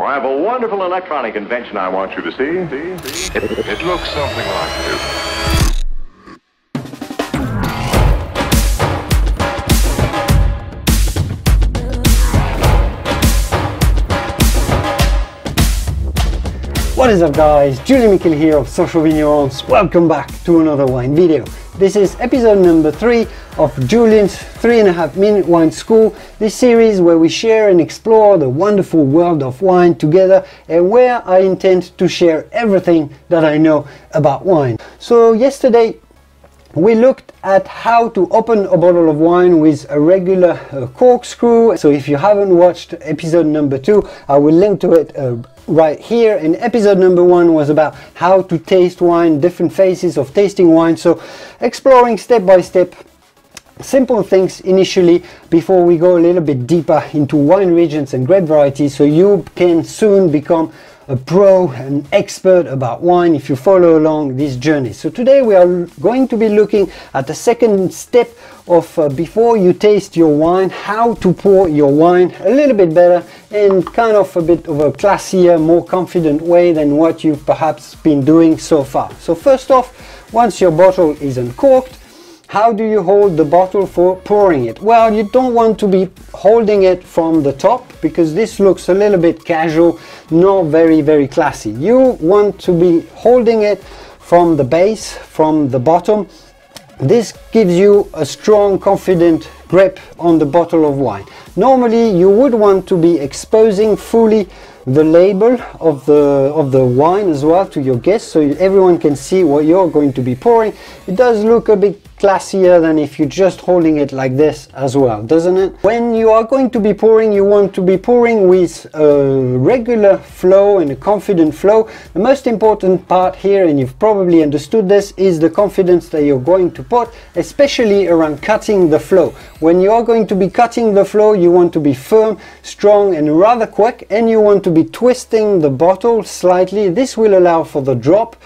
Oh, I have a wonderful electronic invention I want you to see. See? See? It, it looks something like this. What is up guys, Julien Miquel here of Social Vignerons. Welcome back to another wine video. This is episode number three of Julien's three and a half minute wine school. This series where we share and explore the wonderful world of wine together and where I intend to share everything that I know about wine. So yesterday we looked at how to open a bottle of wine with a regular uh, corkscrew. So if you haven't watched episode number two, I will link to it uh, right here. And episode number one was about how to taste wine, different phases of tasting wine. So exploring step by step simple things initially before we go a little bit deeper into wine regions and grape varieties so you can soon become a pro, an expert about wine if you follow along this journey. So today we are going to be looking at the second step of uh, before you taste your wine, how to pour your wine a little bit better and kind of a bit of a classier, more confident way than what you've perhaps been doing so far. So first off, once your bottle is uncorked, how do you hold the bottle for pouring it? Well, you don't want to be holding it from the top because this looks a little bit casual, not very, very classy. You want to be holding it from the base, from the bottom. This gives you a strong, confident grip on the bottle of wine. Normally, you would want to be exposing fully the label of the of the wine as well to your guests so everyone can see what you're going to be pouring it does look a bit classier than if you're just holding it like this as well doesn't it? When you are going to be pouring you want to be pouring with a regular flow and a confident flow. The most important part here and you've probably understood this is the confidence that you're going to put especially around cutting the flow. When you are going to be cutting the flow you want to be firm strong and rather quick and you want to be twisting the bottle slightly. This will allow for the drop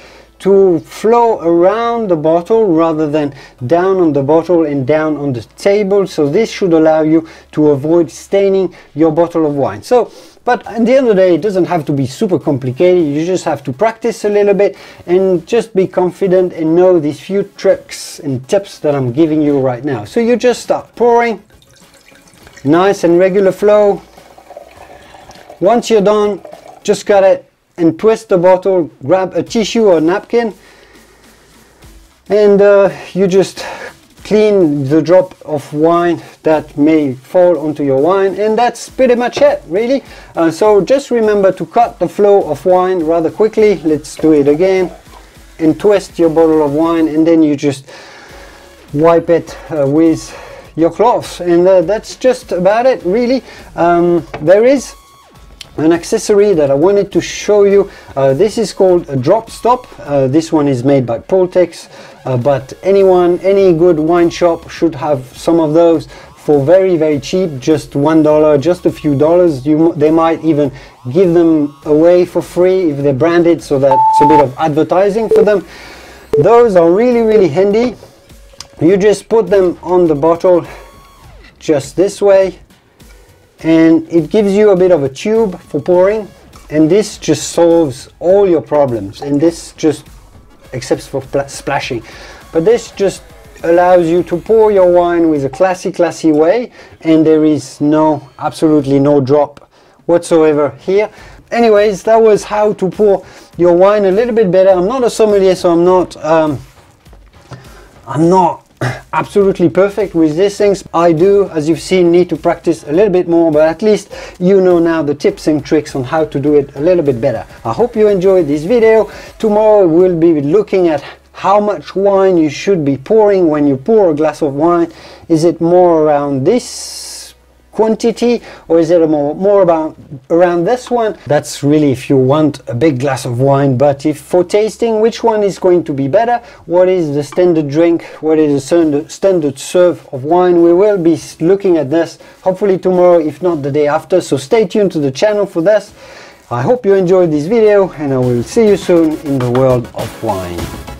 to flow around the bottle rather than down on the bottle and down on the table. So this should allow you to avoid staining your bottle of wine. So but at the end of the day it doesn't have to be super complicated. You just have to practice a little bit and just be confident and know these few tricks and tips that I'm giving you right now. So you just start pouring. Nice and regular flow. Once you're done just cut it and twist the bottle, grab a tissue or napkin and uh, you just clean the drop of wine that may fall onto your wine and that's pretty much it really. Uh, so just remember to cut the flow of wine rather quickly. Let's do it again and twist your bottle of wine and then you just wipe it uh, with your cloths. And uh, that's just about it really. Um, there is an accessory that I wanted to show you. Uh, this is called a drop stop. Uh, this one is made by Pulltex, uh, but anyone, any good wine shop should have some of those for very, very cheap, just one dollar, just a few dollars. You, they might even give them away for free if they're branded, so that's a bit of advertising for them. Those are really, really handy. You just put them on the bottle just this way and it gives you a bit of a tube for pouring. And this just solves all your problems. And this just except for splashing. But this just allows you to pour your wine with a classy classy way. And there is no absolutely no drop whatsoever here. Anyways that was how to pour your wine a little bit better. I'm not a sommelier so i'm not um, i'm not absolutely perfect with these things. I do, as you've seen, need to practice a little bit more, but at least you know now the tips and tricks on how to do it a little bit better. I hope you enjoyed this video. Tomorrow we'll be looking at how much wine you should be pouring when you pour a glass of wine. Is it more around this quantity or is it more, more about around this one? That's really if you want a big glass of wine but if for tasting which one is going to be better? What is the standard drink? What is the standard, standard serve of wine? We will be looking at this hopefully tomorrow if not the day after. So stay tuned to the channel for this. I hope you enjoyed this video and I will see you soon in the world of wine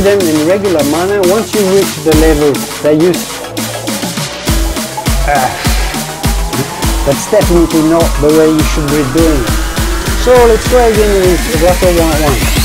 them in regular manner. Once you reach the level that you uh, that's definitely not the way you should be doing it. So let's try again with white wine.